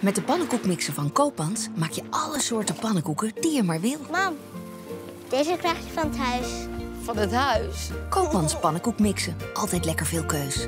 Met de pannenkoekmixer van Koopmans maak je alle soorten pannenkoeken die je maar wil. Mam, deze krijg je van het huis. Van het huis? Koopmans pannenkoekmixen. Altijd lekker veel keus.